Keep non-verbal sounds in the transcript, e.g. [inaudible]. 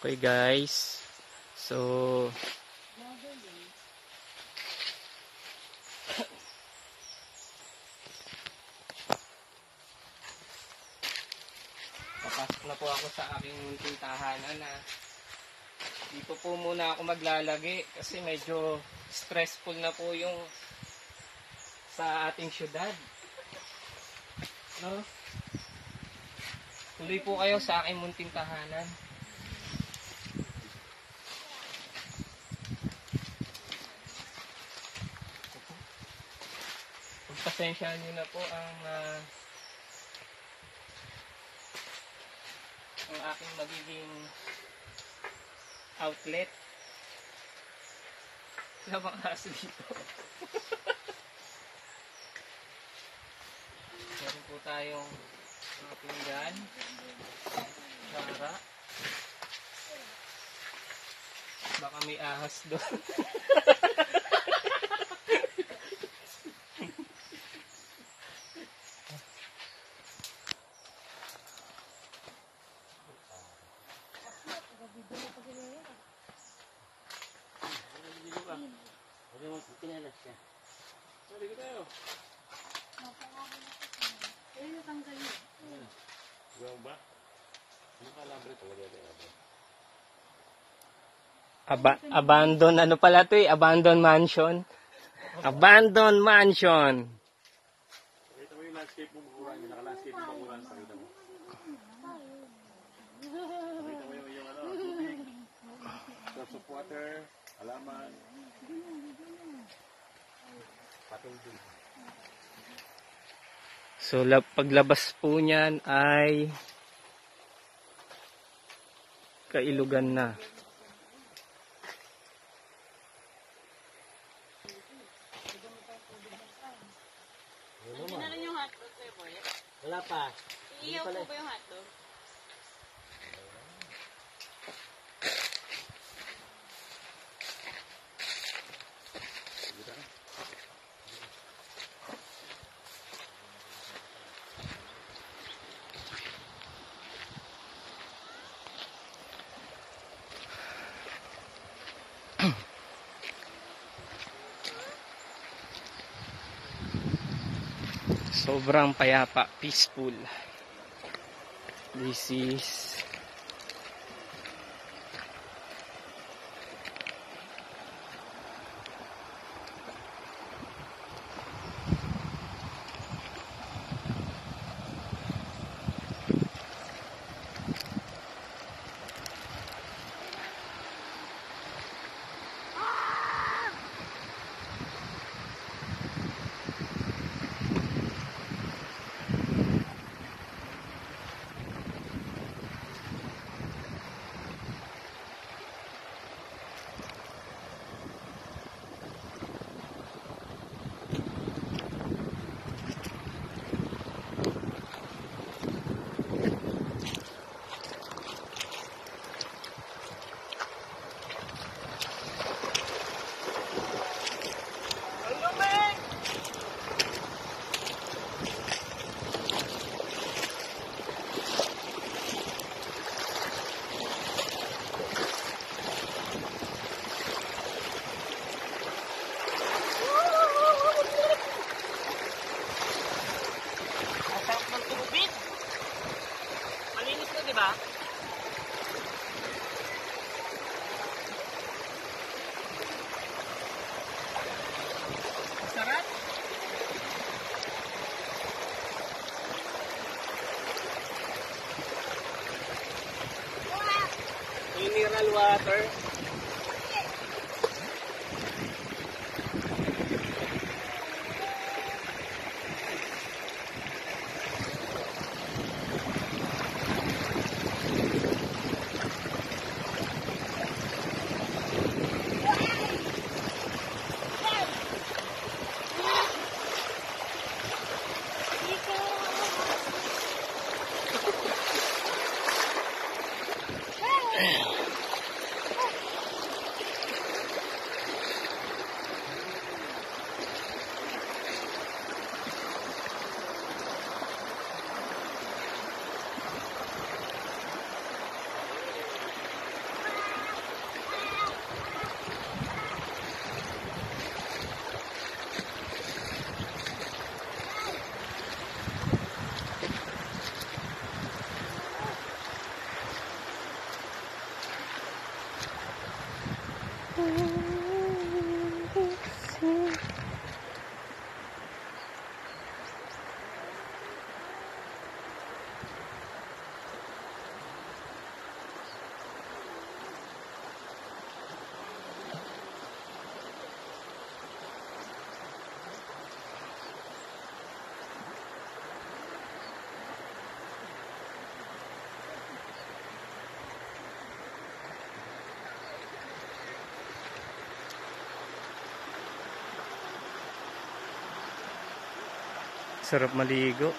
Okay guys. So Papasok na po ako sa aking munting tahanan na dito po muna ako maglalagi kasi medyo stressful na po yung sa ating syudad. No? Tuloy po kayo sa aking munting tahanan. Pagpasensyahan nyo na po ang ah, ang aking magiging outlet. Wala bang aso dito? [laughs] Meron po tayong mga pinggan. Sara. Baka may ahas doon. [laughs] Aba abandon ano pala to eh? Abandon mansion. Abandon mansion. Pakita mo yung landscape mo? Makuran, yung naka-landscape mo makuran, pakita mo. Pakita mo yung, yung ano, tubig, source of water, halaman. Patong dun. So lab, paglabas po niyan ay kailugan na. Boy. Wala pa. Iiyaw po ba yung hotdog? Sobrang payapa, peaceful. This is Ang sarap ng tubig. Malinis na, di ba? Sarap. Mineral water. true. Ooh. Sarap maligo.